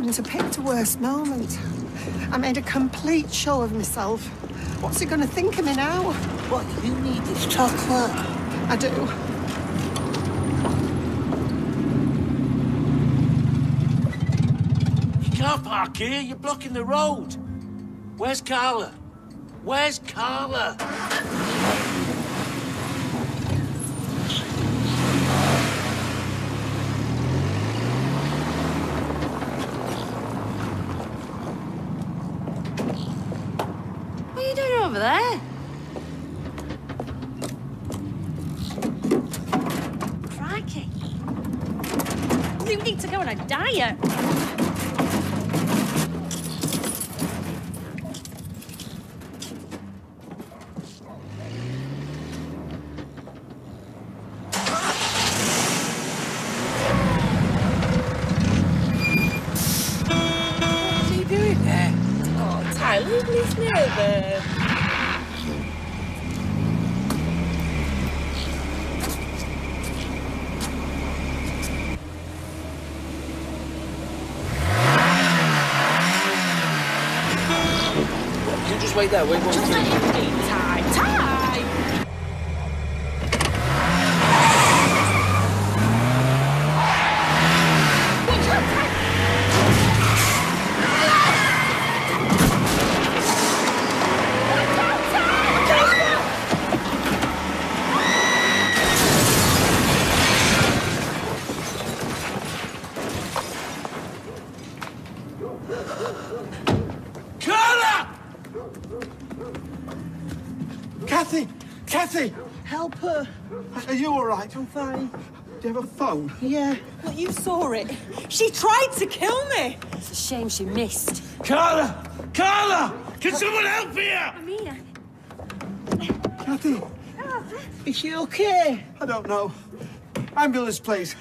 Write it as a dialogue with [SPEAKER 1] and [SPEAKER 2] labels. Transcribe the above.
[SPEAKER 1] couldn't have picked a worse moment. I made a complete show of myself. What's he going to think of me now?
[SPEAKER 2] What you need is chocolate.
[SPEAKER 1] I do.
[SPEAKER 3] You can't park here. You're blocking the road. Where's Carla? Where's Carla?
[SPEAKER 4] Over there? Crikey. You need to go on a diet.
[SPEAKER 2] What are you doing there? Oh, Tyler, he's nervous.
[SPEAKER 3] You just wait. Wait, wait,
[SPEAKER 4] Just let him be.
[SPEAKER 5] Kathy! Kathy!
[SPEAKER 1] Help her.
[SPEAKER 5] Are you all right?
[SPEAKER 1] I'm fine.
[SPEAKER 5] Do you have a phone?
[SPEAKER 1] Yeah.
[SPEAKER 6] Well, you saw it. She tried to kill me.
[SPEAKER 4] It's a shame she missed.
[SPEAKER 3] Carla! Carla! Can someone help here?
[SPEAKER 4] Amina.
[SPEAKER 5] Kathy? Ah.
[SPEAKER 1] Is she okay?
[SPEAKER 5] I don't know. Ambulance, please.